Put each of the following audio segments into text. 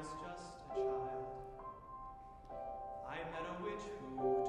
was just a child. I met a witch who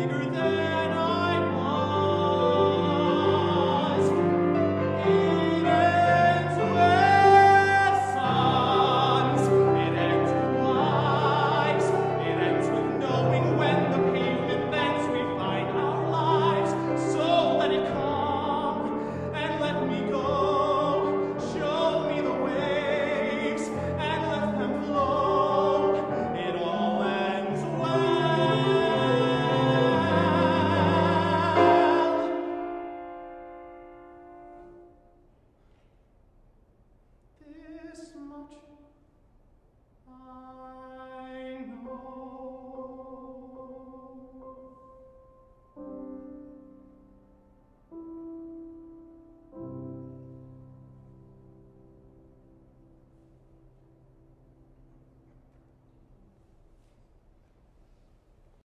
bigger than